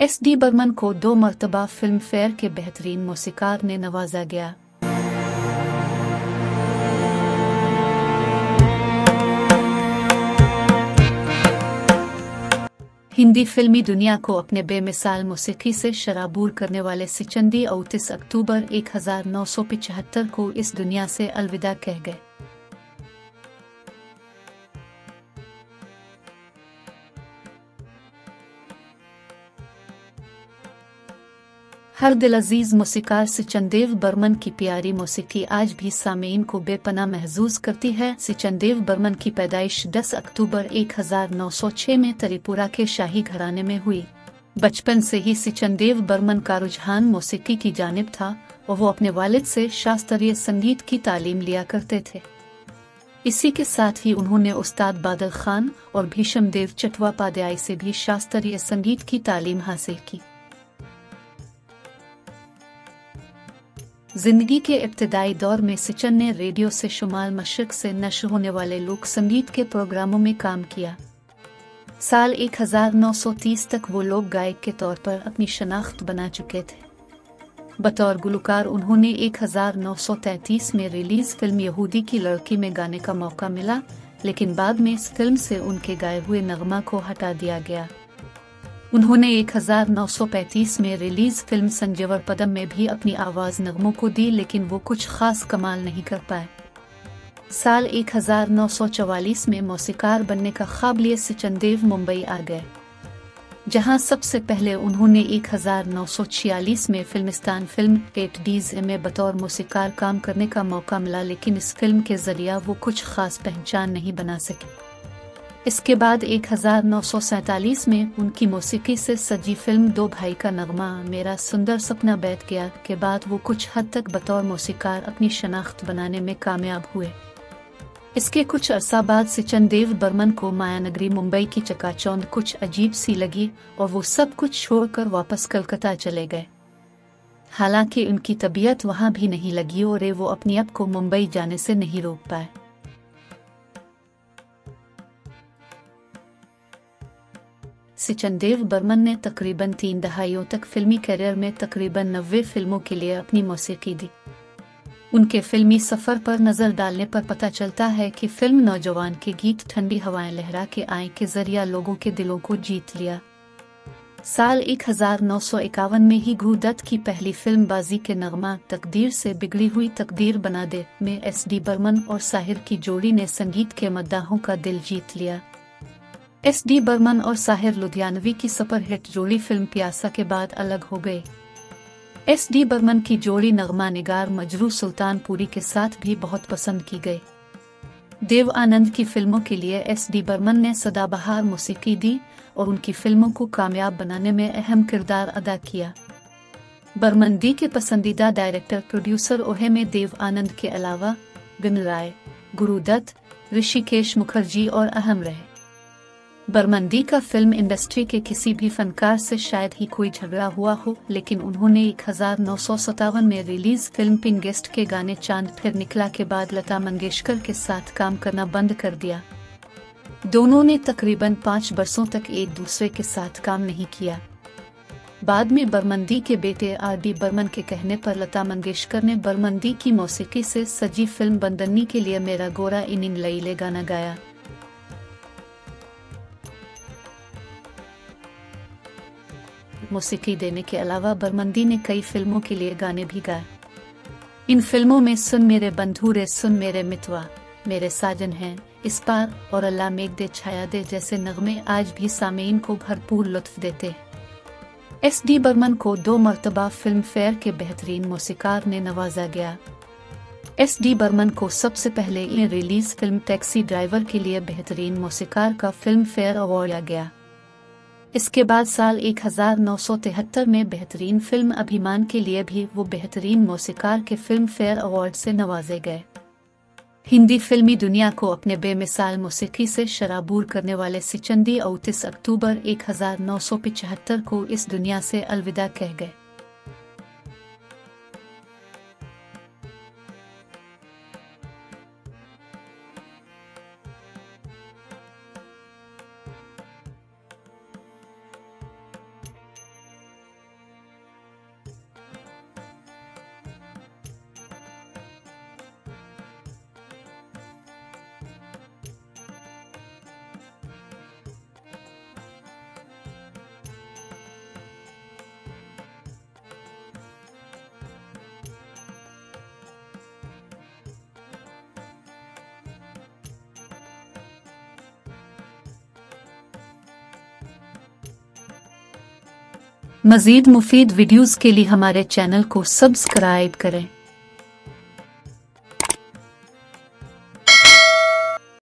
S D Burman को दो मरतबा फ़िल्म फेयर के बेहतरीन मौसीकार ने नवाजा गया। हिंदी फिल्मी दुनिया को अपने बेमिसाल मौसीकी से शराबूर करने वाले सिचंदी उनतीस अक्टूबर एक हज़ार नौ सौ पिचहत्तर को इस दुनिया से अलविदा कह गए। हर दिल अज़ीज़ मौसीकार सिचंदेव बर्मन की प्यारी मौसीकी आज भी सामीन को बेपना महजूज करती है। सिचंदेव बर्मन की पैदाइश 10 अक्टूबर 1906 में त्रिपुरा के शाही घराने में हुई। बचपन से ही सिचंदेव बर्मन का रुझान मौसीकी की जानब था और वो अपने वालिद से शास्त्रीय संगीत की तालीम लिया करते थे। इसी के साथ ही उन्होंने उस्ताद बादल खान और भीषम देव चटवापाध्याय से भी शास्त्रीय संगीत की तालीम हासिल की। ज़िंदगी के इब्तदाई दौर में सिचन ने रेडियो से शुमाल मशरक से नशर होने वाले लोक संगीत के प्रोग्रामों में काम किया। साल 1930 तक वो लोक गायक के तौर पर अपनी शनाख्त बना चुके थे। बतौर गुलकार उन्होंने 1933 में रिलीज़ फ़िल्म यहूदी की लड़की में गाने का मौका मिला, लेकिन बाद में इस फ़िल्म से उनके गाए हुए नगमा को हटा दिया गया। उन्होंने 1935 में रिलीज़ फ़िल्म संजयवर पदम में भी अपनी आवाज़ नगमों को दी, लेकिन वो कुछ खास कमाल नहीं कर पाए। साल 1944 में मौसीकार बनने का ख्वाब लिए सिचंदेव मुंबई आ गए, जहाँ सबसे पहले उन्होंने 1946 में फिल्मिस्तान फ़िल्म एट डीज में बतौर मौसीकार काम करने का मौका मिला, लेकिन इस फ़िल्म के ज़रिया वो कुछ खास पहचान नहीं बना सके। इसके बाद एक हज़ार नौ सौ सैतालीस में उनकी मौसीकी से सजी फ़िल्म दो भाई का नगमा, मेरा सुंदर सपना बैठ गया के बाद वो कुछ हद तक बतौर मौसीकार अपनी शनाख्त बनाने में कामयाब हुए। इसके कुछ अरसा बाद सिचन देव बर्मन को मायानगरी मुंबई की चकाचौंध कुछ अजीब सी लगी और वो सब कुछ छोड़कर वापस कलकत्ता चले गए। हालाँकि उनकी तबीयत वहाँ भी नहीं लगी और वो अपनी अब को मुंबई जाने से नहीं रोक पाए। सिचनदेव बर्मन ने तकरीबन तीन दहाइयों तक फिल्मी करियर में तकरीबन नब्बे फ़िल्मों के लिए अपनी मौसीकी दी। उनके फिल्मी सफ़र पर नज़र डालने पर पता चलता है कि फ़िल्म नौजवान के गीत ठंडी हवाएँ लहरा के आए के ज़रिया लोगों के दिलों को जीत लिया। साल एक हज़ार नौ सौ इक्यावन में ही गुरुदत्त की पहली फ़िल्म बाजी के नगमा तकदीर से बिगड़ी हुई तकदीर बना दे में एस डी बर्मन और साहिर की जोड़ी ने संगीत के मद्दाहों का दिल जीत लिया। एस डी बर्मन और साहिर लुधियानवी की सुपरहिट जोड़ी फ़िल्म प्यासा के बाद अलग हो गए। एस डी बर्मन की जोड़ी नगमा निगार मजरू सुल्तानपुरी के साथ भी बहुत पसंद की गई। देव आनंद की फ़िल्मों के लिए एस डी बर्मन ने सदाबहार मौसीकी दी और उनकी फ़िल्मों को कामयाब बनाने में अहम किरदार अदा किया। बर्मन दी के पसंदीदा डायरेक्टर, प्रोड्यूसर ओहे में देव आनंद के अलावा बिन राय गुरुदत्त ऋषिकेश मुखर्जी और अहम रहे। बर्मंदी का फ़िल्म इंडस्ट्री के किसी भी फनकार से शायद ही कोई झगड़ा हुआ हो, लेकिन उन्होंने एक हज़ार नौ सौ सतावन में रिलीज़ फ़िल्म पिन गेस्ट के गाने चाँद फिर निकला के बाद लता मंगेशकर के साथ काम करना बंद कर दिया। दोनों ने तकरीबन पाँच बरसों तक एक दूसरे के साथ काम नहीं किया। बाद में बर्मंदी के बेटे आर डी बर्मन के कहने पर लता मंगेशकर ने बर्मंदी की मौसीकी से सजी फ़िल्म बंदनी के लिए मेरा गोरा इनिंग लईले गाना गाया। मौसीकी देने के अलावा बर्मंदी ने कई फ़िल्मों के लिए गाने भी गाए। इन फ़िल्मों में सुन मेरे बंधुरे, सुन मेरे मितवा, मेरे साजन हैं, इस पार और अल्लाह मेघ दे, छाया दे जैसे नगमे आज भी सामीन को भरपूर लुत्फ देते एस डी बर्मन को दो मरतबा फ़िल्म फेयर के बेहतरीन मौसीकार ने नवाजा गया। एस डी बर्मन को सबसे पहले रिलीज़ फ़िल्म टैक्सी ड्राइवर के लिए बेहतरीन मौसीकार का फ़िल्म फेयर अवार्ड गया। इसके बाद साल एक हज़ार नौ सौ तिहत्तर में बेहतरीन फ़िल्म अभिमान के लिए भी वो बेहतरीन मौसीकार के फ़िल्म फेयर अवार्ड से नवाजे गए। हिंदी फिल्मी दुनिया को अपने बेमिसाल मौसीकी से शराबूर करने वाले सिचंदी उनतीस अक्टूबर एक हज़ार नौ सौ पिचहत्तर को इस दुनिया से अलविदा कह गए। मजीद मुफीद वीडियोस के लिए हमारे चैनल को सब्सक्राइब करें।